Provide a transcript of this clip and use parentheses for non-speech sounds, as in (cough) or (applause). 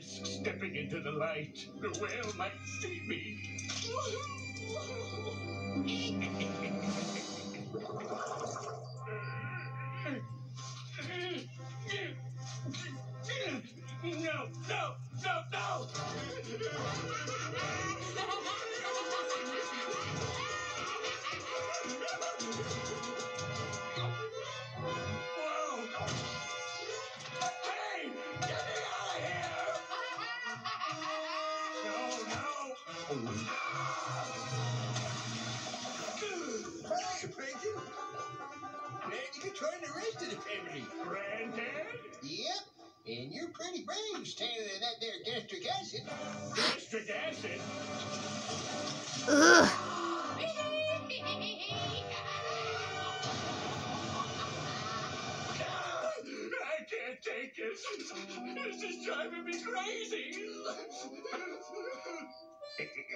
Stepping into the light, the whale might see me. (laughs) No, no, no, no! No! Hi, Brenton. Glad you could join the rest of the family. Granddad? Yep. And you're pretty brave standing in that there gastric acid. Gastric acid? Ugh. (laughs) I can't take it. This is driving me crazy.